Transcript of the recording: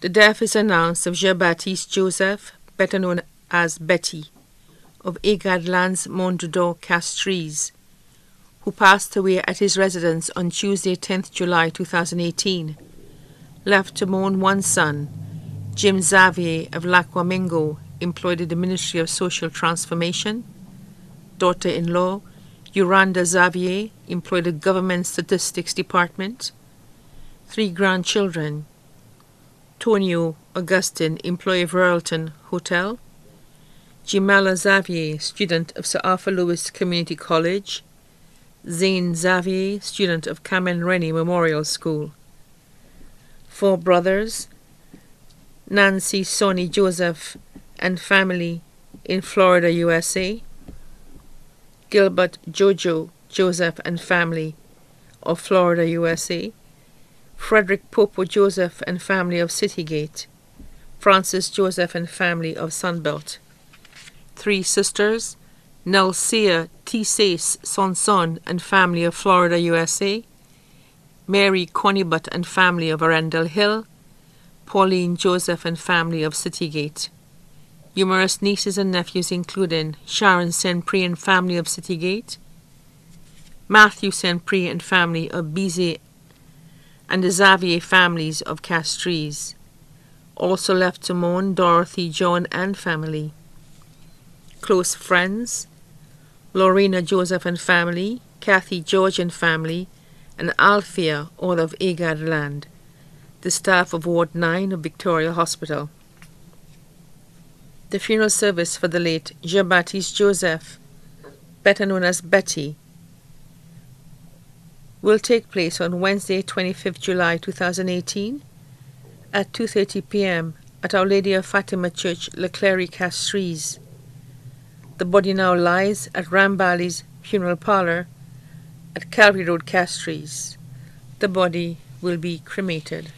The death is announced of Jean-Baptiste Joseph, better known as Betty, of Agard Lands Mondredor Castries, who passed away at his residence on Tuesday 10th July 2018. Left to mourn one son, Jim Xavier of Lac-Wamingo, employed in the Ministry of Social Transformation. Daughter-in-law, Yuranda Xavier, employed at Government Statistics Department. Three grandchildren, Tonio Augustin, employee of Royalton Hotel. Jimala Xavier, student of Sir Arthur Lewis Community College. Zane Xavier, student of Carmen Rennie Memorial School. Four brothers, Nancy Sonny Joseph and family in Florida, USA. Gilbert Jojo Joseph and family of Florida, USA. Frederick Popo Joseph and family of Citygate. Francis Joseph and family of Sunbelt. Three sisters, Nelsia Tisace Sonson and family of Florida, USA. Mary Conibut and family of Arundel Hill. Pauline Joseph and family of Citygate. Numerous nieces and nephews including Sharon Senpri and family of Citygate, Matthew Senpri and family of Bisee, and the Xavier families of Castries. Also left to mourn Dorothy John and family. Close friends Lorena Joseph and family, Kathy George and family, and Althea, all of Agard Land, the staff of Ward 9 of Victoria Hospital. The funeral service for the late Jean Baptiste Joseph, better known as Betty, will take place on Wednesday, 25th July 2018 at 2:30 p.m. at Our Lady of Fatima Church, Leclerc Castries. The body now lies at Rambali's funeral parlor at Calvary Road, Castries. The body will be cremated.